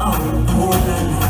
Oh, poor